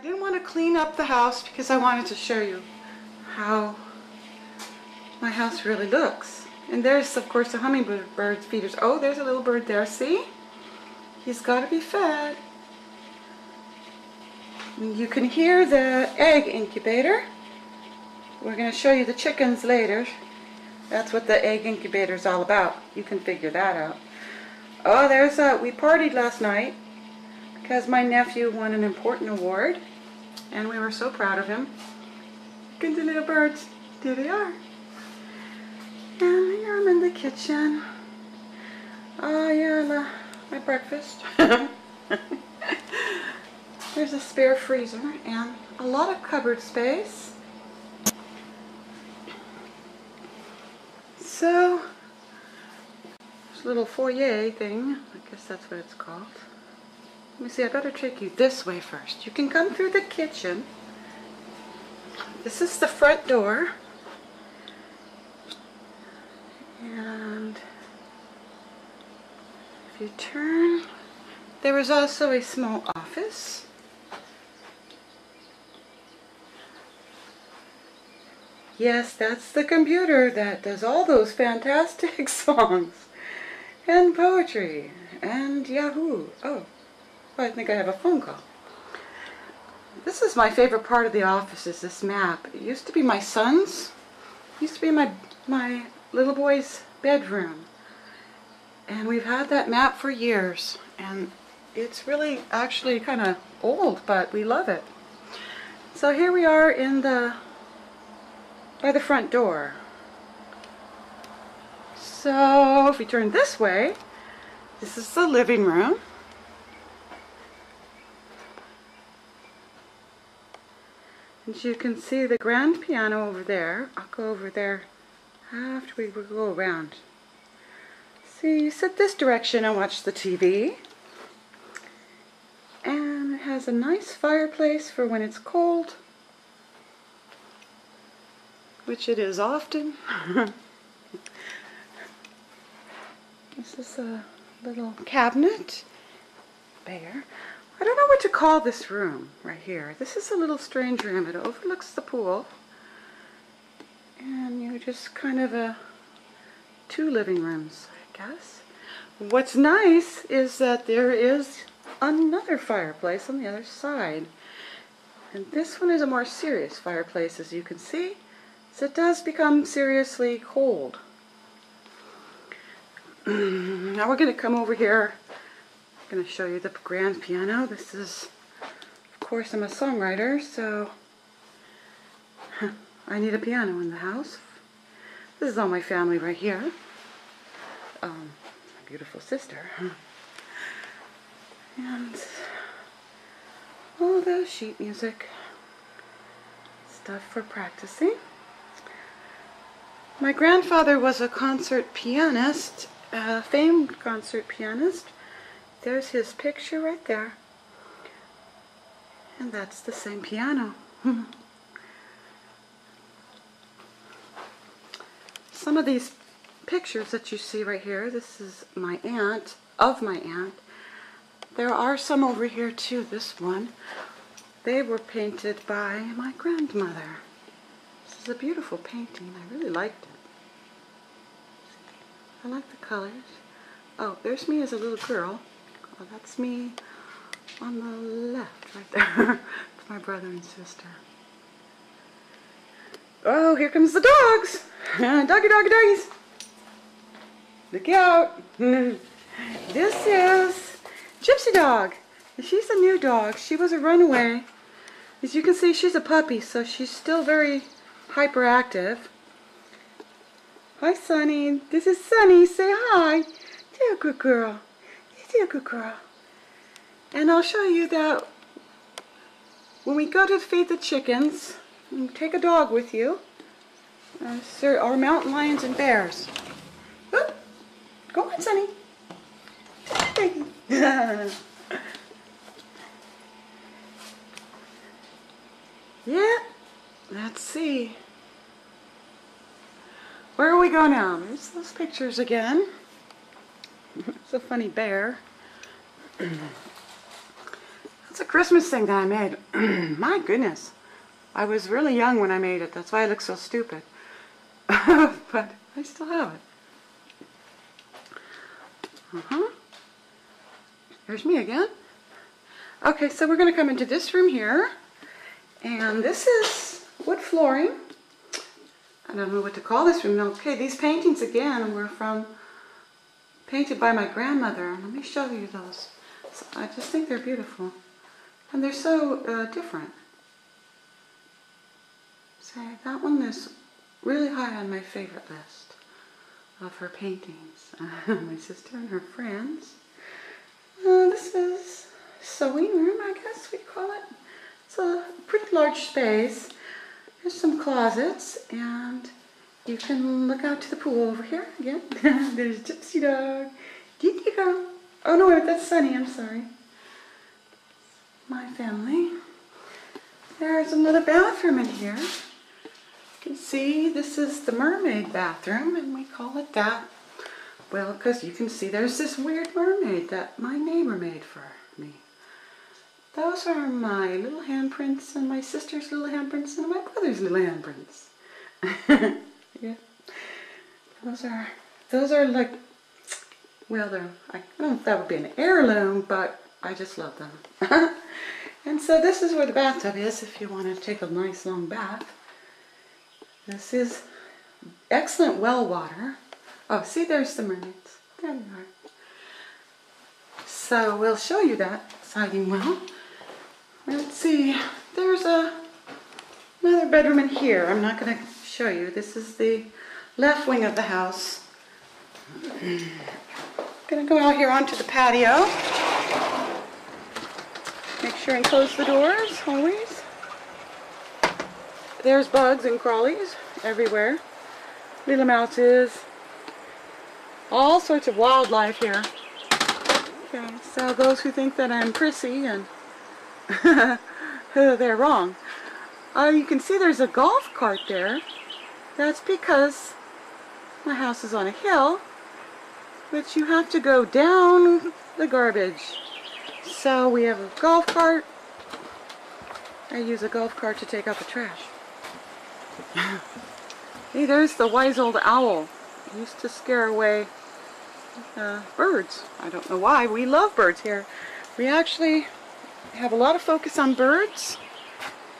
I didn't want to clean up the house because I wanted to show you how my house really looks. And there's, of course, the hummingbird bird feeders. Oh, there's a little bird there, see? He's got to be fed. And you can hear the egg incubator. We're going to show you the chickens later. That's what the egg incubator is all about. You can figure that out. Oh, there's a, we partied last night because my nephew won an important award and we were so proud of him. Look at the little birds. There they are. And here I'm in the kitchen. Oh yeah, my breakfast. There's a spare freezer and a lot of cupboard space. So, this little foyer thing, I guess that's what it's called. Let me see, I better take you this way first. You can come through the kitchen. This is the front door. And if you turn, there is also a small office. Yes, that's the computer that does all those fantastic songs and poetry and Yahoo. Oh, I think I have a phone call. This is my favorite part of the office is this map. It used to be my son's. It used to be my, my little boy's bedroom. And we've had that map for years. And it's really actually kind of old, but we love it. So here we are in the by the front door. So if we turn this way, this is the living room. And you can see the grand piano over there. I'll go over there after we go around. See, you sit this direction and watch the TV. And it has a nice fireplace for when it's cold, which it is often. this is a little cabinet. Bear. I don't know what to call this room right here. This is a little strange room. It overlooks the pool. And you're just kind of a two living rooms, I guess. What's nice is that there is another fireplace on the other side. And this one is a more serious fireplace, as you can see. So it does become seriously cold. now we're going to come over here going to show you the grand piano. This is, of course, I'm a songwriter, so I need a piano in the house. This is all my family right here. Um, my beautiful sister. And all the sheet music stuff for practicing. My grandfather was a concert pianist, a famed concert pianist there's his picture right there. And that's the same piano. Some of these pictures that you see right here, this is my aunt, of my aunt. There are some over here too, this one. They were painted by my grandmother. This is a beautiful painting. I really liked it. I like the colors. Oh, there's me as a little girl. Oh, that's me on the left, right there. it's my brother and sister. Oh, here comes the dogs. doggy, doggy, doggies. Look out. this is Gypsy Dog. She's a new dog. She was a runaway. As you can see, she's a puppy, so she's still very hyperactive. Hi, Sunny. This is Sunny. Say hi. A good girl. A good girl. And I'll show you that when we go to feed the chickens, take a dog with you. Uh, our mountain lions and bears. Oop. Go on, Sunny. yeah, let's see. Where are we going now? There's those pictures again. It's a funny bear. That's a Christmas thing that I made. My goodness. I was really young when I made it. That's why I look so stupid. but I still have it. Uh-huh. There's me again. Okay, so we're going to come into this room here. And this is wood flooring. I don't know what to call this room. Okay, these paintings again were from, painted by my grandmother. Let me show you those. So I just think they're beautiful. And they're so uh, different. Say, that one is really high on my favorite list of her paintings. my sister and her friends. Uh, this is sewing room, I guess we call it. It's a pretty large space. There's some closets, and you can look out to the pool over here again. There's Gypsy Dog. Didi girl. Oh no, wait, that's Sunny, I'm sorry. My family. There's another bathroom in here. You can see this is the mermaid bathroom, and we call it that. Well, because you can see there's this weird mermaid that my neighbor made for me. Those are my little handprints and my sister's little handprints and my brother's little handprints. Those are, those are like, well, they're, I don't know if that would be an heirloom, but I just love them. and so this is where the bathtub is if you want to take a nice long bath. This is excellent well water. Oh, see, there's the mermaids. There they are. So we'll show you that siding well. Let's see, there's a another bedroom in here. I'm not going to show you. This is the left wing of the house. I'm Gonna go out here onto the patio. Make sure and close the doors always. There's bugs and crawlies everywhere. Little mouses. All sorts of wildlife here. Okay, so those who think that I'm prissy and they're wrong. Uh, you can see there's a golf cart there. That's because my house is on a hill, but you have to go down the garbage. So we have a golf cart. I use a golf cart to take out the trash. hey, there's the wise old owl. He used to scare away uh, birds. I don't know why. We love birds here. We actually have a lot of focus on birds.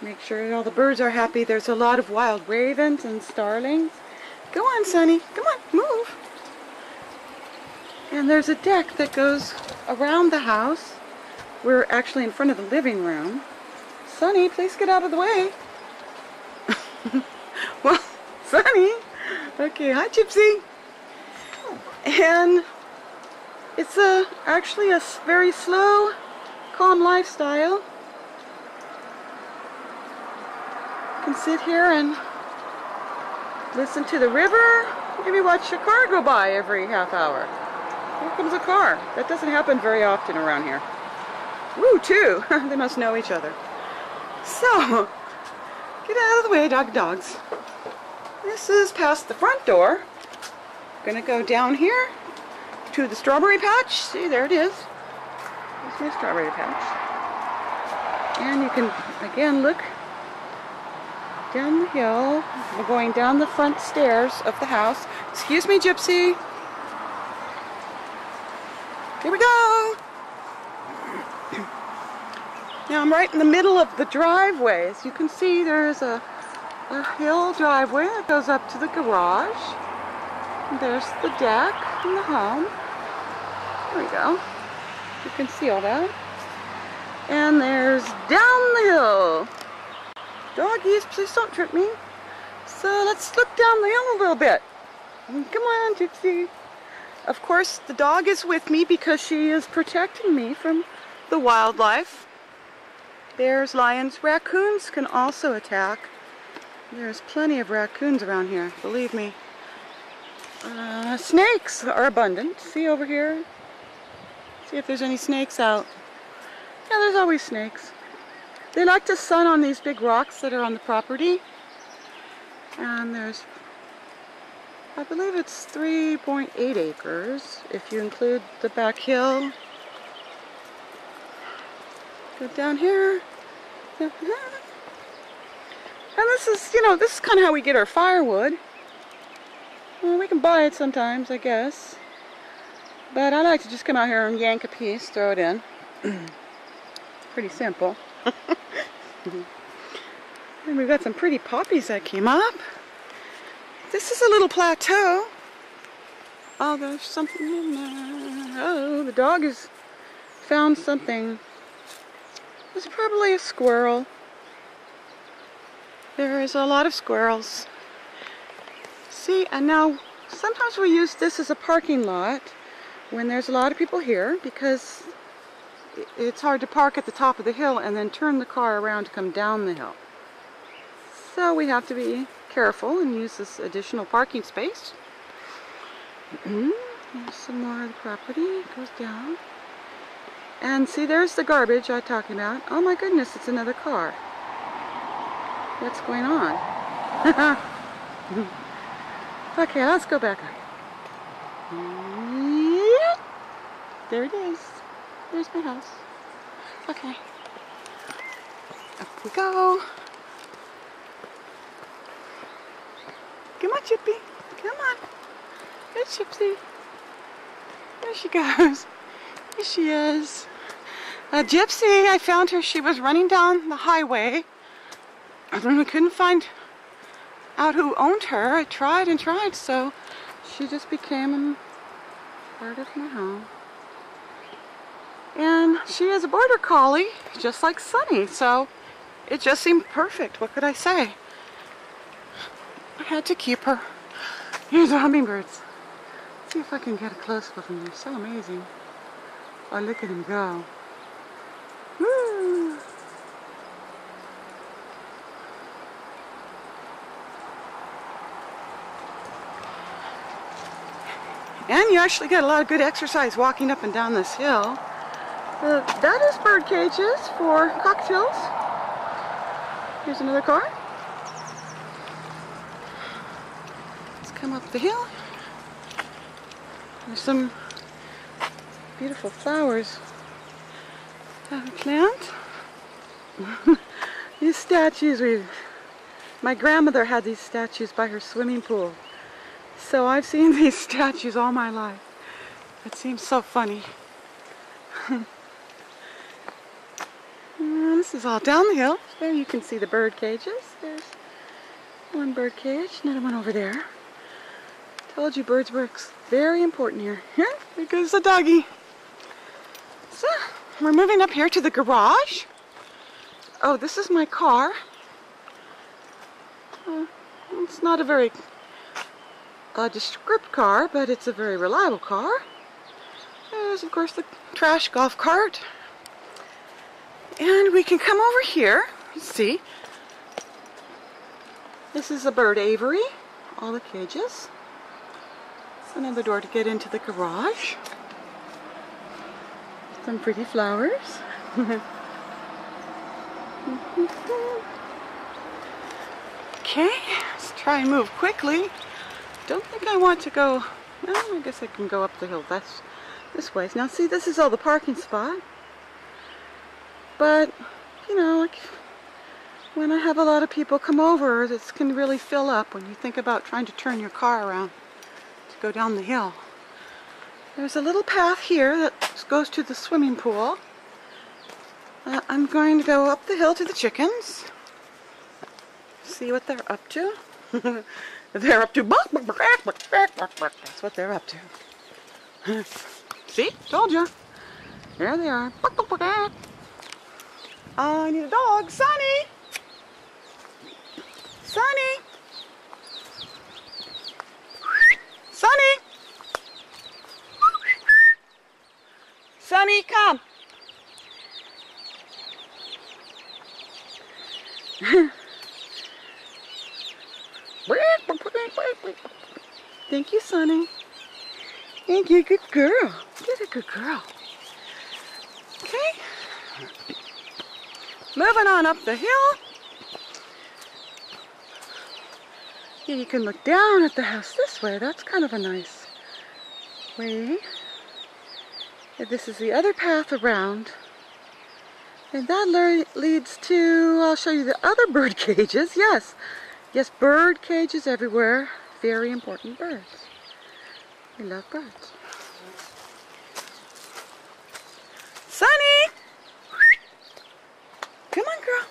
Make sure all the birds are happy. There's a lot of wild ravens and starlings. Go on, Sunny. Come on, move. And there's a deck that goes around the house. We're actually in front of the living room. Sunny, please get out of the way. well, Sunny. Okay, hi, Gypsy. And it's a actually a very slow calm lifestyle. You can sit here and listen to the river, maybe watch a car go by every half hour. Here comes a car. That doesn't happen very often around here. Woo, two. they must know each other. So, get out of the way, dog dogs. This is past the front door. Gonna go down here to the strawberry patch. See, there it is. There's my strawberry patch. And you can, again, look down the hill. We're going down the front stairs of the house. Excuse me, Gypsy. Here we go. Now I'm right in the middle of the driveway. As you can see, there's a, a hill driveway that goes up to the garage. And there's the deck and the home. There we go. You can see all that. And there's down the hill. Doggies, please don't trip me. So let's look down the hill a little bit. Come on, Gypsy. Of course, the dog is with me because she is protecting me from the wildlife. Bears, lions, raccoons can also attack. There's plenty of raccoons around here, believe me. Uh, snakes are abundant. See over here? See if there's any snakes out. Yeah, there's always snakes. They like to sun on these big rocks that are on the property. And there's, I believe it's 3.8 acres if you include the back hill. Go down here. And this is, you know, this is kind of how we get our firewood. Well, we can buy it sometimes, I guess. But I like to just come out here and yank a piece, throw it in. pretty simple. and we've got some pretty poppies that came up. This is a little plateau. Oh, there's something in there. Oh, the dog has found something. It's probably a squirrel. There is a lot of squirrels. See, and now sometimes we use this as a parking lot when there's a lot of people here because it's hard to park at the top of the hill and then turn the car around to come down the hill. So we have to be careful and use this additional parking space. Mm-hmm. Here's some more of the property. It goes down. And see, there's the garbage I was talking about. Oh my goodness, it's another car. What's going on? okay, let's go back up. There it is. There's my house. Okay. Up we go. Come on, Chippy. Come on. There's Chipsy. There she goes. Here she is. A gypsy. I found her. She was running down the highway. I couldn't find out who owned her. I tried and tried, so she just became part of my home. And she is a border collie, just like Sunny, so it just seemed perfect. What could I say? I had to keep her. Here's the hummingbirds. Let's see if I can get a close up of them. They're so amazing. Oh, look at them go. Woo! And you actually get a lot of good exercise walking up and down this hill. Uh, that is bird cages for cockatiels. Here's another car. Let's come up the hill. There's some beautiful flowers. Have a plant. these statues, we my grandmother had these statues by her swimming pool. So I've seen these statues all my life. It seems so funny. this is all down the hill. There you can see the bird cages. There's one bird cage, another one over there. Told you birds were very important here. Here, there goes the doggy. So, we're moving up here to the garage. Oh, this is my car. Uh, it's not a very uh, descript car, but it's a very reliable car. There's, of course, the trash golf cart. And we can come over here. See, this is a bird aviary. All the cages. Another door to get into the garage. Some pretty flowers. okay, let's try and move quickly. Don't think I want to go, well, I guess I can go up the hill this, this way. Now see, this is all the parking spot. But, you know, like when I have a lot of people come over, this can really fill up when you think about trying to turn your car around to go down the hill. There's a little path here that goes to the swimming pool. Uh, I'm going to go up the hill to the chickens. See what they're up to. they're up to... That's what they're up to. See? Told you. There they are. I need a dog. Sunny! Sunny! Sunny! Sunny, come! Thank you, Sunny. Thank you, good girl. You're a good girl. Okay. Moving on up the hill. Yeah, you can look down at the house this way. That's kind of a nice way. Yeah, this is the other path around. And that le leads to, I'll show you the other bird cages. Yes, yes, bird cages everywhere. Very important birds. We love birds. Sunny! Come on, girl.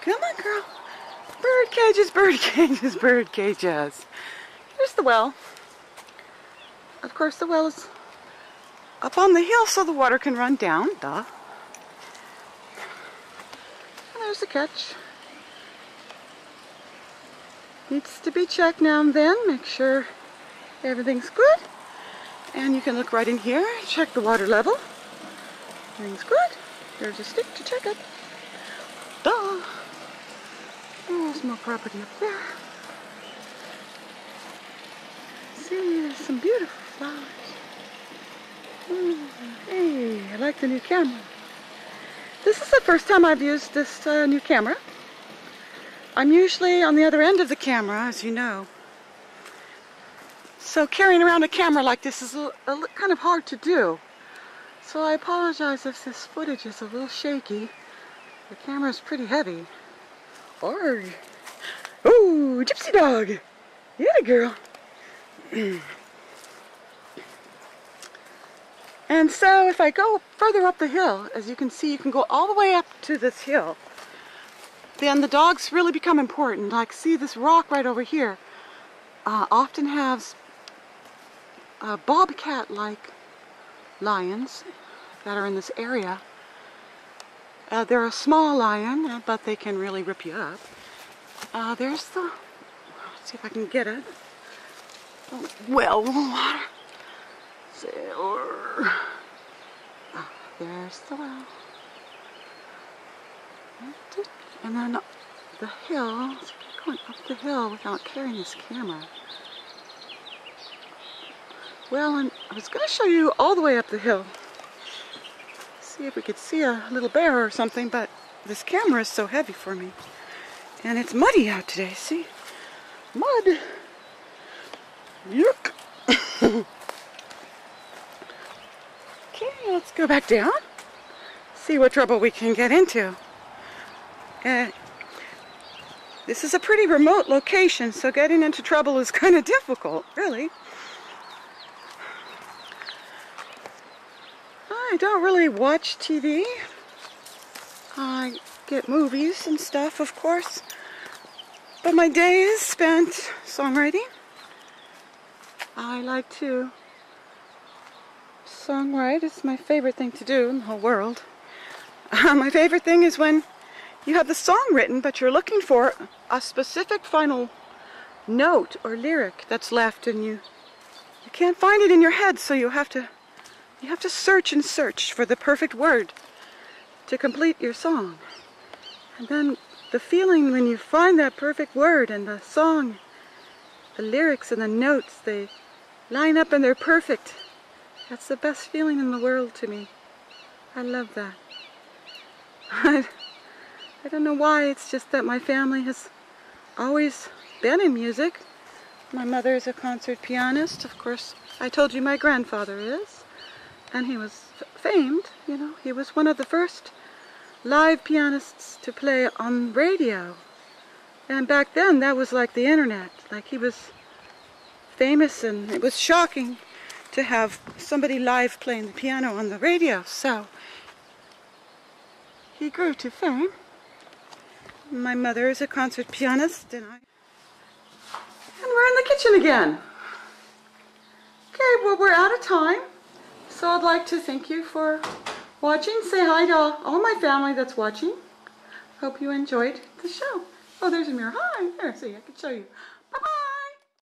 Come on, girl. Bird cages, bird cages, bird cages. Here's the well. Of course, the well is up on the hill so the water can run down. Duh. And there's the catch. Needs to be checked now and then. Make sure everything's good. And you can look right in here, check the water level. Everything's good. There's a stick to check it. Duh. There's more property up there. See, there's some beautiful flowers. hey, I like the new camera. This is the first time I've used this uh, new camera. I'm usually on the other end of the camera, as you know. So carrying around a camera like this is a, a, kind of hard to do. So I apologize if this footage is a little shaky. The camera's pretty heavy. Or, oh, gypsy dog. Yeah, girl. and so if I go further up the hill, as you can see, you can go all the way up to this hill. Then the dogs really become important. Like, see this rock right over here uh, often has uh, bobcat-like lions that are in this area. Uh, they're a small lion, uh, but they can really rip you up. Uh, there's the, let's see if I can get it. Oh, well, water. Sailor. Oh, there's the well. And then the hill, going up the hill without carrying this camera. Well, and I was going to show you all the way up the hill see if we could see a little bear or something, but this camera is so heavy for me. And it's muddy out today, see? Mud. Yuck. okay, let's go back down. See what trouble we can get into. Uh, this is a pretty remote location, so getting into trouble is kind of difficult, really. I don't really watch TV. I get movies and stuff, of course. But my day is spent songwriting. I like to songwrite. It's my favorite thing to do in the whole world. Uh, my favorite thing is when you have the song written, but you're looking for a specific final note or lyric that's left and you you can't find it in your head, so you have to you have to search and search for the perfect word to complete your song. And then the feeling when you find that perfect word and the song, the lyrics and the notes, they line up and they're perfect. That's the best feeling in the world to me. I love that. I, I don't know why, it's just that my family has always been in music. My mother is a concert pianist, of course. I told you my grandfather is and he was famed, you know. He was one of the first live pianists to play on radio. And back then, that was like the internet. Like he was famous and it was shocking to have somebody live playing the piano on the radio. So he grew to fame. My mother is a concert pianist and I... And we're in the kitchen again. Okay, well we're out of time. So I'd like to thank you for watching. Say hi to all my family that's watching. Hope you enjoyed the show. Oh, there's a mirror. Hi. There, see, I can show you.